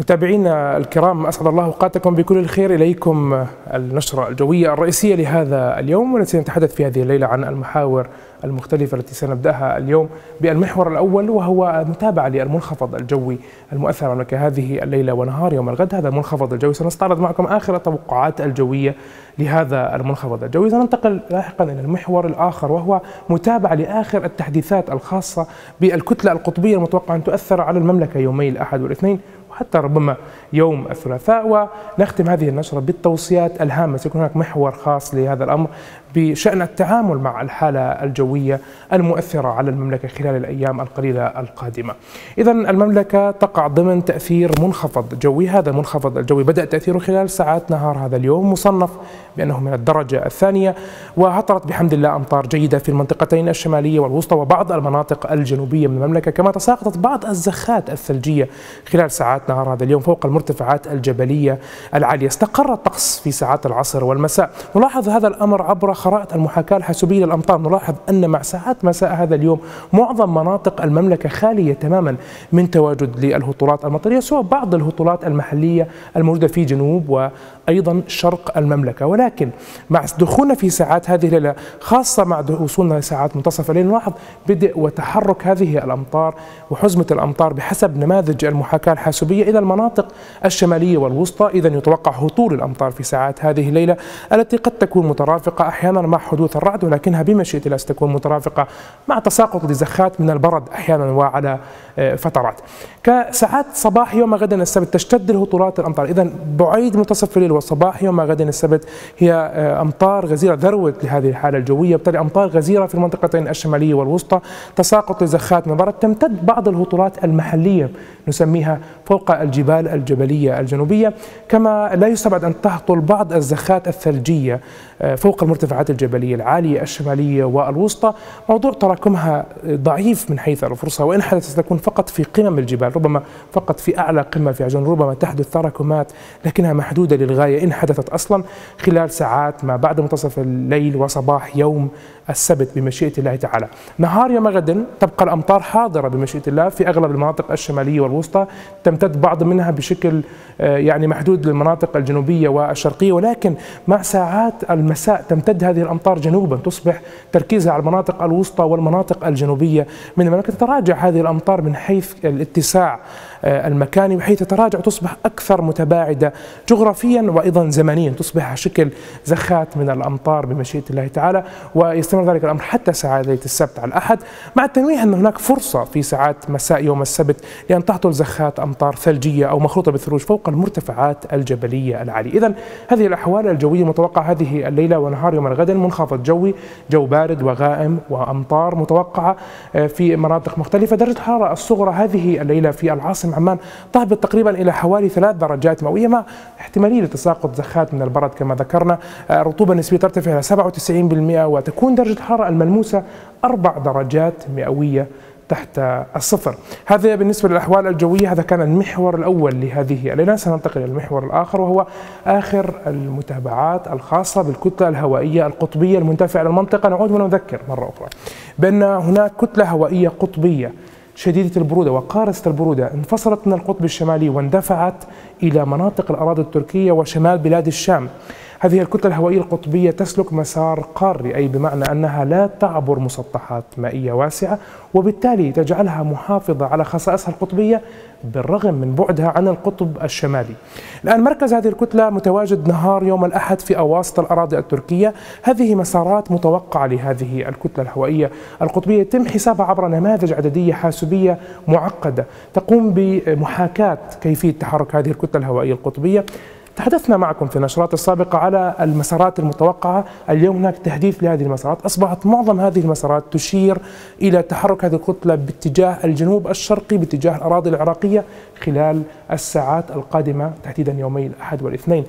متابعينا الكرام أسعد الله أوقاتكم بكل الخير إليكم النشرة الجوية الرئيسية لهذا اليوم والتي نتحدث في هذه الليلة عن المحاور المختلفة التي سنبدأها اليوم بالمحور الأول وهو متابعه للمنخفض الجوي المؤثر على هذه الليلة ونهار يوم الغد. هذا المنخفض الجوي سنستعرض معكم آخر التوقعات الجوية لهذا المنخفض الجوي. سننتقل لاحقا إلى المحور الآخر وهو متابعة لآخر التحديثات الخاصة بالكتلة القطبية المتوقعة أن تؤثر على المملكة يومي الأحد والاثنين. وحتى ربما يوم الثلاثاء ونختم هذه النشرة بالتوصيات الهامة. سيكون هناك محور خاص لهذا الأمر بشأن التعامل مع الحالة الجوية المؤثرة على المملكة خلال الأيام القليلة القادمة. إذا المملكة تقع ضمن تأثير منخفض جوي. هذا المنخفض الجوي بدأ تأثيره خلال ساعات نهار هذا اليوم مصنف بأنه من الدرجة الثانية وهطرت بحمد الله أمطار جيدة في المنطقتين الشمالية والوسطى وبعض المناطق الجنوبية من المملكة كما تساقطت بعض الزخات الثلجية خلال ساعات نهار هذا اليوم فوق المرتفعات الجبلية العالية. استقر الطقس في ساعات العصر والمساء. نلاحظ هذا الأمر عبر خرائط المحاكاة الحاسوبية للأمطار. نلاحظ أن مع ساعات مساء هذا اليوم معظم مناطق المملكة خالية تماما من تواجد للهطولات المطرية سوى بعض الهطولات المحلية الموجودة في جنوب وأيضا شرق المملكة. ولكن مع دخولنا في ساعات هذه الليلة خاصة مع وصولنا لساعات منتصف الليل نلاحظ بدء وتحرك هذه الأمطار وحزمة الأمطار بحسب نماذج المحاكاة الحاسوبية إلى المناطق الشمالية والوسطى. إذا يتوقع هطول الأمطار في ساعات هذه الليلة التي قد تكون مترافقة. أحيانا مع حدوث الرعد ولكنها بمشيئة الله ستكون مترافقة مع تساقط لزخات من البرد أحيانا وعلى آه، فترات. كساعات صباح يوم غد السبت تشتد الهطولات الأمطار. إذا بعيد منتصف الليل والصباح يوم غد السبت هي آه، أمطار غزيرة ذروة لهذه الحالة الجوية. بالتالي أمطار غزيرة في المنطقتين الشمالية والوسطى تساقط لزخات من البرد تمتد بعض الهطولات المحلية نسميها فوق الجبال الجبلية الجنوبية كما لا يستبعد أن تهطل بعض الزخات الثلجية آه، فوق المرتفعات الجبلية العالية الشمالية والوسطى. موضوع تراكمها ضعيف من حيث الفرصة وإن حدث ستكون فقط في قمم الجبال ربما فقط في أعلى قمة في عجون ربما تحدث تراكمات لكنها محدودة للغاية إن حدثت أصلا. خلال ساعات ما بعد منتصف الليل وصباح يوم السبت بمشيئة الله تعالى. نهار يوم غد تبقى الأمطار حاضرة بمشيئة الله في أغلب المناطق الشمالية والوسطى تمتد بعض منها بشكل آه، يعني محدود للمناطق الجنوبية والشرقية ولكن مع ساعات المساء تمتد هذه الأمطار جنوبا تصبح تركيزها على المناطق الوسطى والمناطق الجنوبية من المملكة. تتراجع هذه الأمطار من حيث الاتساع آه، المكاني بحيث تتراجع تصبح أكثر متباعدة جغرافيا وأيضا زمنيا تصبح على شكل زخات من الأمطار بمشيئة الله تعالى ويستمر ذلك الأمر حتى ساعات ليلة السبت على الأحد. مع التنويه أن هناك فرصة في ساعات مساء يوم السبت لأن تهطل زخات أمطار ثلجية أو مخلوطة بالثلوج فوق المرتفعات الجبلية العالية. إذا هذه الأحوال الجوية متوقعة هذه الليلة ونهار يوم الغد. منخفض جوي جو بارد وغائم وأمطار متوقعة آه، في مناطق مختلفة. درجة الحرارة الصغرى هذه الليلة في العاصمة عمان تهبط تقريبا إلى حوالي ثلاث درجات مئوية مع احتمالية تساقط زخات من البرد كما ذكرنا. آه، الرطوبة النسبية ترتفع إلى 97% وتكون درجة الحرارة الملموسة أربع درجات مئوية. تحت الصفر. هذا بالنسبة للأحوال الجوية هذا كان المحور الأول لهذه الليلة سننتقل إلى المحور الآخر وهو آخر المتابعات الخاصة بالكتلة الهوائية القطبية المنتفعة للمنطقة نعود ونذكر مرة أخرى بأن هناك كتلة هوائية قطبية شديدة البرودة وقارصة البرودة انفصلت من القطب الشمالي واندفعت إلى مناطق الأراضي التركية وشمال بلاد الشام. هذه الكتلة الهوائية القطبية تسلك مسار قاري أي بمعنى أنها لا تعبر مسطحات مائية واسعة وبالتالي تجعلها محافظة على خصائصها القطبية بالرغم من بعدها عن القطب الشمالي. الآن مركز هذه الكتلة متواجد نهار يوم الأحد في أواسط الأراضي التركية. هذه مسارات متوقعة لهذه الكتلة الهوائية القطبية. يتم حسابها عبر نماذج عددية حاسوبية معقدة. تقوم بمحاكاة كيفية تحرك هذه الكتلة الهوائية القطبية. تحدثنا معكم في النشرات السابقة على المسارات المتوقعة. اليوم هناك تحديث لهذه المسارات. أصبحت معظم هذه المسارات تشير إلى تحرك هذه الكتلة باتجاه الجنوب الشرقي باتجاه الأراضي العراقية خلال الساعات القادمة تحديدا يومي الأحد والاثنين.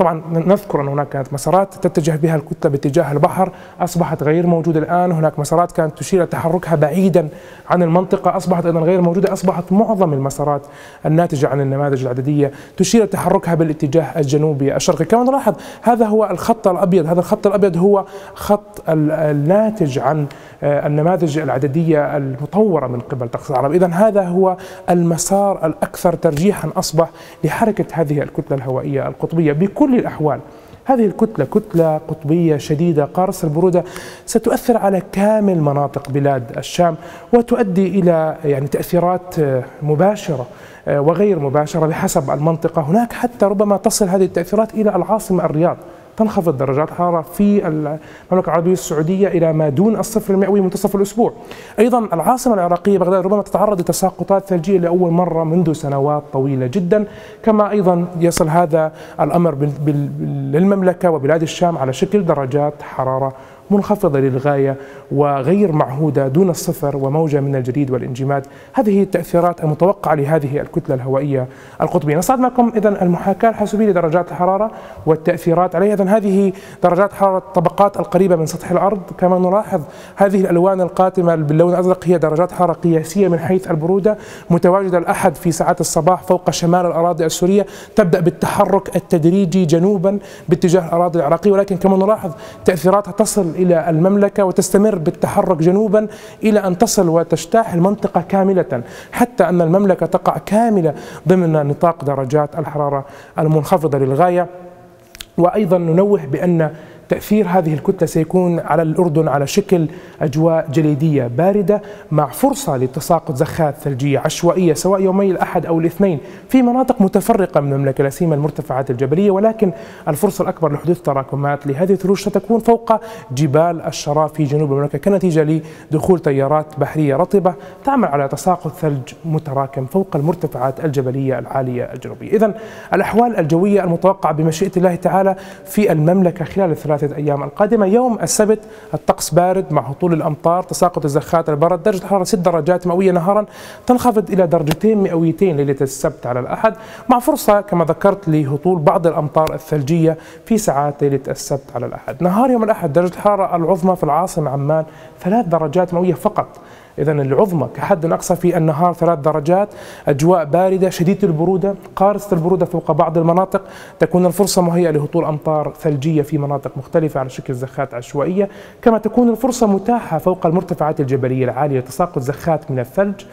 طبعا نذكر أن هناك كانت مسارات تتجه بها الكتلة باتجاه البحر أصبحت غير موجودة الآن. هناك مسارات كانت تشير تحركها بعيدا عن المنطقة أصبحت أيضا غير موجودة أصبحت معظم المسارات الناتجة عن النماذج العددية تشير تحركها بالاتجاه الجنوبي الشرقي. كما نلاحظ هذا هو الخط الأبيض. هذا الخط الأبيض هو خط الناتج عن آه، النماذج العددية المطورة من قبل تقصي العرب. إذا هذا هو المسار الأكثر ترجيحا أصبح لحركة هذه الكتلة الهوائية القطبية. بكل الأحوال. هذه الكتلة كتلة قطبية شديدة قارصة البرودة ستؤثر على كامل مناطق بلاد الشام وتؤدي إلى يعني تأثيرات آه، مباشرة آه، وغير مباشرة بحسب المنطقة. هناك حتى ربما تصل هذه التأثيرات إلى العاصمة الرياض. تنخفض درجات الحرارة في المملكة العربية السعودية إلى ما دون الصفر المئوي منتصف الأسبوع. أيضا العاصمة العراقية بغداد ربما تتعرض لتساقطات ثلجية لأول مرة منذ سنوات طويلة جدا. كما أيضا يصل هذا الأمر للمملكة وبلاد الشام على شكل درجات حرارة منخفضة للغاية وغير معهودة دون الصفر وموجة من الجليد والانجماد. هذه التأثيرات المتوقعة لهذه الكتلة الهوائية القطبية. نصعد معكم إذا المحاكاة. الحاسوبية لدرجات الحرارة والتأثيرات عليها. إذا هذه درجات حرارة الطبقات القريبة من سطح الأرض. كما نلاحظ هذه الألوان القاتمة باللون الأزرق هي درجات حرارة قياسية من حيث البرودة متواجدة الأحد في ساعات الصباح فوق شمال الأراضي السورية. تبدأ بالتحرك التدريجي جنوبا باتجاه الأراضي العراقية. ولكن كما نلاحظ تأثيراتها تصل إلى المملكة وتستمر بالتحرك جنوبا إلى أن تصل وتجتاح المنطقة كاملة حتى أن المملكة تقع كاملة ضمن نطاق درجات الحرارة المنخفضة للغاية. وأيضا ننوه بأن تأثير هذه الكتلة سيكون على الأردن على شكل أجواء جليدية باردة مع فرصة لتساقط زخات ثلجية عشوائية سواء يومي الأحد أو الاثنين في مناطق متفرقة من المملكة لا سيما المرتفعات الجبلية ولكن الفرصة الأكبر لحدوث تراكمات لهذه الثلوج ستكون فوق جبال الشراء في جنوب المملكة كنتيجة لدخول تيارات بحرية رطبة تعمل على تساقط ثلج متراكم فوق المرتفعات الجبلية العالية الجنوبية. إذا الأحوال الجوية المتوقعة بمشيئة الله تعالى في المملكة خلال الثلاث الثلاثة أيام. القادمة يوم السبت الطقس بارد مع هطول الأمطار تساقط الزخات البرد. درجة الحرارة 6 درجات مئوية نهارا تنخفض إلى درجتين مئويتين ليلة السبت على الأحد. مع فرصة كما ذكرت لهطول بعض الأمطار الثلجية في ساعات ليلة السبت على الأحد. نهار يوم الأحد درجة الحرارة العظمى في العاصمة عمان ثلاث درجات مئوية فقط. إذا العظمى كحد أقصى في النهار ثلاث درجات أجواء باردة شديدة البرودة قارصة البرودة فوق بعض المناطق تكون الفرصة مهيئة لهطول أمطار ثلجية في مناطق مختلفة على شكل زخات عشوائية كما تكون الفرصة متاحة فوق المرتفعات الجبلية العالية لتساقط زخات من الثلج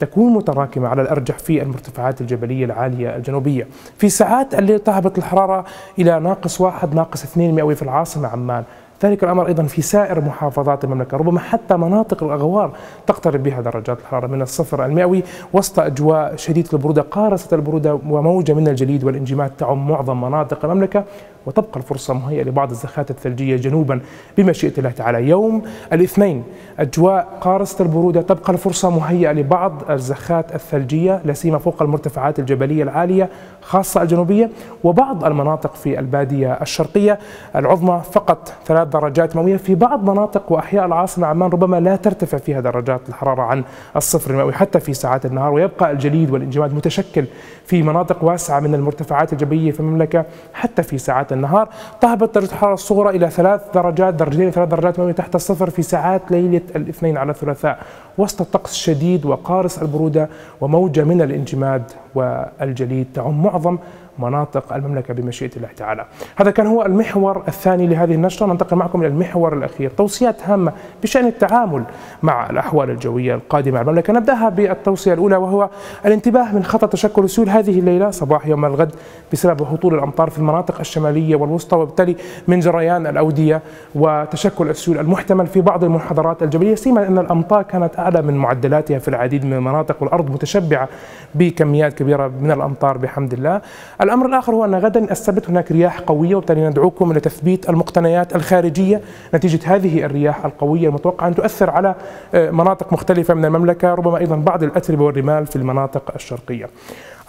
تكون متراكمة على الأرجح في المرتفعات الجبلية العالية الجنوبية. في ساعات الليل تهبط الحرارة إلى ناقص واحد ناقص اثنين مئوي في العاصمة عمان. ذلك الأمر أيضا في سائر محافظات المملكة ربما حتى مناطق الأغوار تقترب بها درجات الحرارة من الصفر المئوي وسط أجواء شديدة البرودة قارصة البرودة وموجة من الجليد والانجماد تعم معظم مناطق المملكة. وتبقى الفرصة مهيئة لبعض الزخات الثلجية جنوبا بمشيئة الله تعالى. يوم الاثنين أجواء قارصة البرودة تبقى الفرصة مهيئة لبعض الزخات الثلجية لا سيما فوق المرتفعات الجبلية العالية خاصة الجنوبية وبعض المناطق في البادية الشرقية. العظمى فقط ثلاث درجات مئوية في بعض مناطق وأحياء العاصمة عمان ربما لا ترتفع فيها درجات الحرارة عن الصفر المئوي حتى في ساعات النهار. ويبقى الجليد والانجماد متشكل في مناطق واسعة من المرتفعات الجبلية في المملكة حتى في ساعات النهار. تهبط درجة الحرارة الصغرى إلى ثلاث درجات درجتين ثلاث درجات مئوية تحت الصفر في ساعات ليلة الاثنين على الثلاثاء. وسط الطقس الشديد وقارس البرودة وموجة من الانجماد والجليد تعم معظم مناطق المملكة بمشيئة الله تعالى. هذا كان هو المحور الثاني لهذه النشرة. ننتقل معكم إلى المحور الأخير توصيات هامة بشأن التعامل مع الأحوال الجوية القادمة على المملكة. نبدأها بالتوصية الأولى وهو الانتباه من خطر تشكل السيول هذه الليلة صباح يوم الغد بسبب هطول الأمطار في المناطق الشمالية والوسطى وبالتالي من جريان الأودية وتشكل السيول المحتمل في بعض المنحدرات الجبلية سيما أن الأمطار كانت أعلى من معدلاتها في العديد من المناطق والأرض متشبعة بكميات كبيرة من الأمطار بحمد الله. الأمر الآخر هو أن غدا السبت هناك رياح قوية وبالتالي ندعوكم إلى تثبيت المقتنيات الخارجية نتيجة هذه الرياح القوية المتوقعة أن تؤثر على آه، مناطق مختلفة من المملكة ربما أيضا بعض الأتربة والرمال في المناطق الشرقية.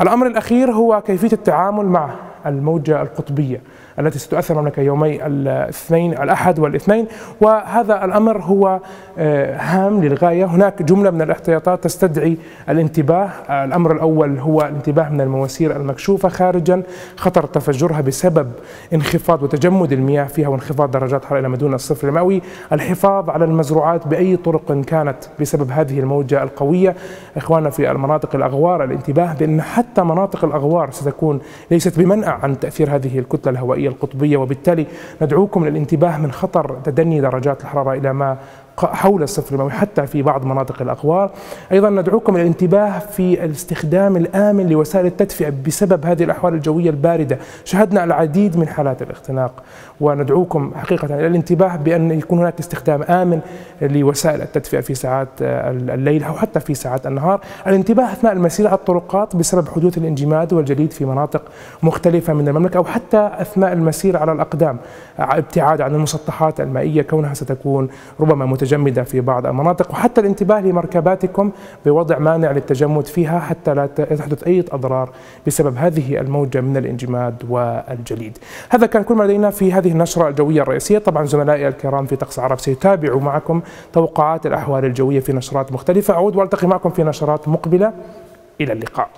الأمر الأخير هو كيفية التعامل مع الموجة القطبية. التي ستؤثر المملكة يومي الاثنين الأحد والاثنين. وهذا الأمر هو آه، هام للغاية. هناك جملة من الاحتياطات تستدعي الانتباه. الأمر الأول هو الانتباه من المواسير المكشوفة خارجا. خطر تفجرها بسبب انخفاض وتجمد المياه فيها وانخفاض درجات حرارة إلى ما دون الصفر المئوي. الحفاظ على المزروعات بأي طرق كانت بسبب هذه الموجة القوية. إخواننا في المناطق الأغوار الانتباه بأن حتى مناطق الأغوار ستكون ليست بمنأى عن تأثير هذه الكتلة الهوائية. القطبية وبالتالي ندعوكم للانتباه من خطر تدني درجات الحرارة إلى ما حول الصفر المئوي حتى في بعض مناطق الأقوار. أيضا ندعوكم الانتباه في الاستخدام الآمن لوسائل التدفئة بسبب هذه الأحوال الجوية الباردة. شهدنا العديد من حالات الاختناق وندعوكم حقيقة إلى الانتباه بأن يكون هناك استخدام آمن لوسائل التدفئة في ساعات الليل أو حتى في ساعات النهار. الانتباه أثناء المسير على الطرقات بسبب حدوث الانجماد والجليد في مناطق مختلفة من المملكة أو حتى أثناء المسير على الأقدام ابتعاد عن المسطحات المائية كونها ستكون ربما متجمدة في بعض المناطق وحتى الانتباه لمركباتكم بوضع مانع للتجمد فيها حتى لا تحدث أي أضرار بسبب هذه الموجة من الانجماد والجليد. هذا كان كل ما لدينا في هذه النشرة الجوية الرئيسية. طبعا زملائي الكرام في طقس عرب سيتابعوا معكم توقعات الأحوال الجوية في نشرات مختلفة. أعود وألتقي معكم في نشرات مقبلة. إلى اللقاء.